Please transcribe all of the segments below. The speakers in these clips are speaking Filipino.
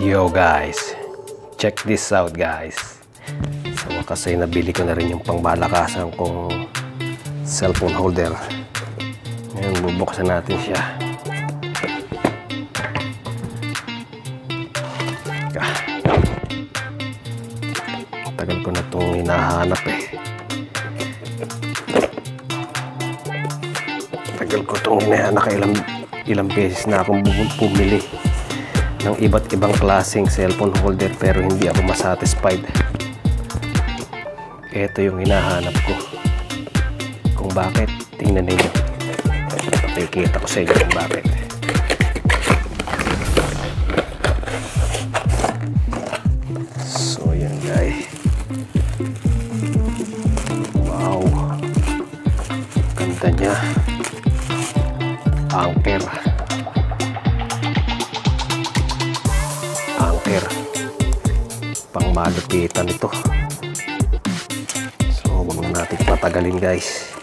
Yo guys, check this out guys. Sa wakas ay nabili ko na rin yung pangmalakasan kong cellphone holder. Ngayon bubuksan natin siya. Ah. Tagal ko na itong hinahanap eh. Tagal ko itong hinahanap ilang, ilang beses na akong bu- bumili ng iba't ibang klaseng cellphone holder pero hindi ako masatisfied. Ito yung hinahanap ko. Kung bakit, tingnan ninyo. Pakikita ko sa inyo kung bakit. So, yan guys. Wow. Ganda niya. Anker. Anker. Pangmalupitan ito. So, huwag na natin patagalin guys.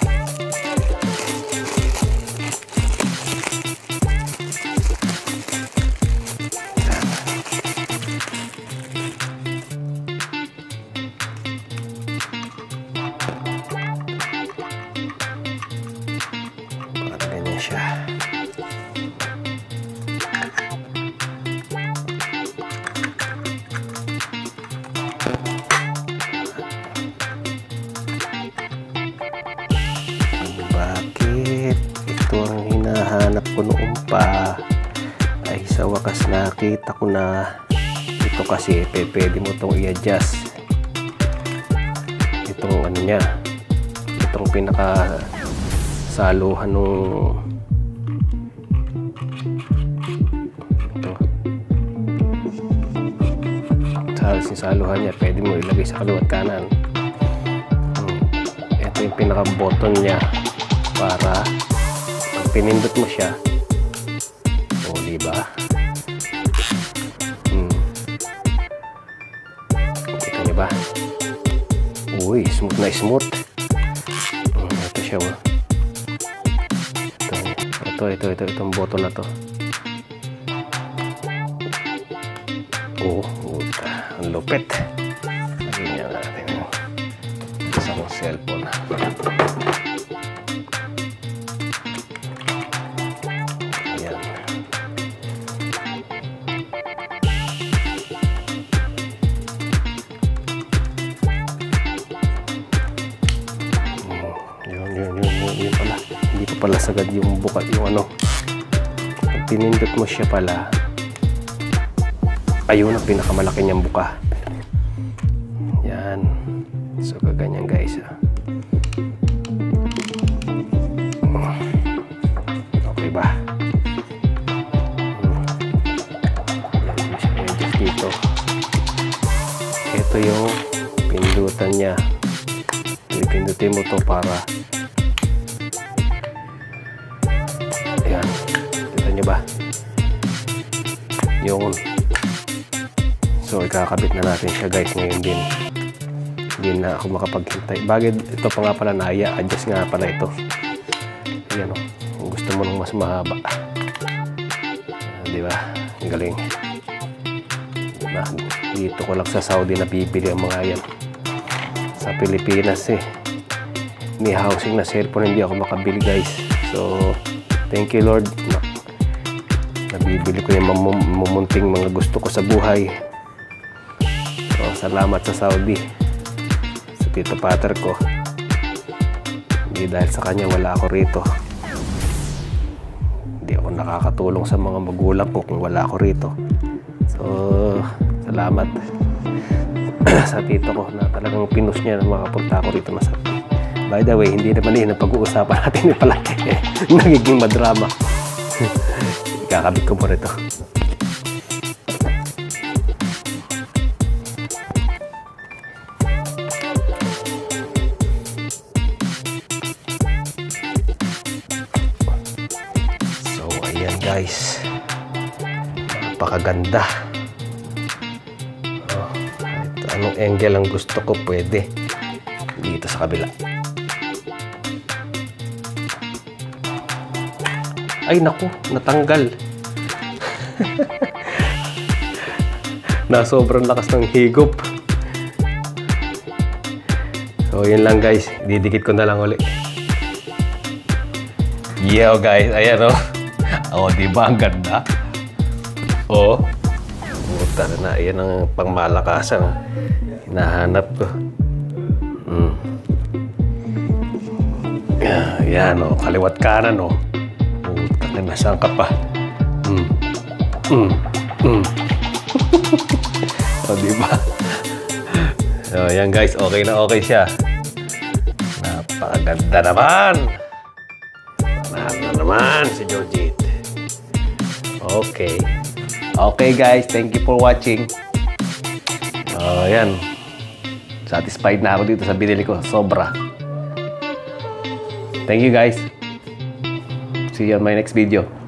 Ang hinahanap ko noon pa? Ay sa wakas nakita ko na ito kasi pe, pwede mo itong i-adjust. Itong ano niya, itong pinaka saluhan nung ito. Sa saluhan niya, pwede mo ilagay sa kaliwat kanan. Ito yung pinaka button niya para pinindot mo siya. O di ba? Hmm. kita niyo ba? Uy smooth na smooth. Hmm, ito siya oh. ito, ito ito ito itong button na to. Oh, puta, ang lupit. Niya natin. Sa kong cellphone pala sagad yung buka, yung ano. Pinindot mo siya pala, ayun ang pinakamalaki niyang buka. Yan. So, kaganyan guys. Ah. Okay ba? I-adjust dito. Ito yung pindutan niya. Pipindutin mo to para Niyo ba? Yung So, ikakabit na natin siya guys ngayon din. Hindi na ako makapaghintay. Bagay, ito pa nga pala naya. Adjust nga pala ito. Ayan o. Kung gusto mo nung mas mahaba. Ah, Di ba? Ang galing. Diba? Dito ko lang sa Saudi na bibili ang mga yan. Sa Pilipinas eh. Ni housing na cellphone hindi ako makabili guys. So, thank you Lord. Na, nabibili ko yung mumunting mga gusto ko sa buhay. So, salamat sa Saudi. Sa Tito Pater ko. Hindi dahil sa kanya wala ako rito. Hindi ako nakakatulong sa mga magulang ko kung wala ako rito. So, salamat sa tito ko na talagang pinus niya na makapunta ako rito na sa By the way, hindi naman yun ang pag-uusapan natin pala. Nagiging madrama. Ikakabit ko mo rito. So, ayan guys. Napakaganda. Oh, anong angle ang gusto ko, pwede. Dito sa kabila. Ay, naku, natanggal. na sobrang lakas ng higop. So, yun lang guys. Didikit ko na lang uli. Yeah, guys. Ayan, oh. Oh, di ba? Ang ganda. Oh. Puta na. Ayan ang pangmalakasan. Hinahanap ko. Hmm. Ayan, oh. Kaliwat kanan, oh. Na, nasaan ka pa? Hmm. Hmm. Hmm. o, di ba? So, yan guys, okay na okay siya. Napakaganda naman. Na naman si Georgette. Okay. Okay guys, thank you for watching. Oh, yan. Satisfied na ako dito sa binili ko. Sobra. Thank you guys. See you on my next video.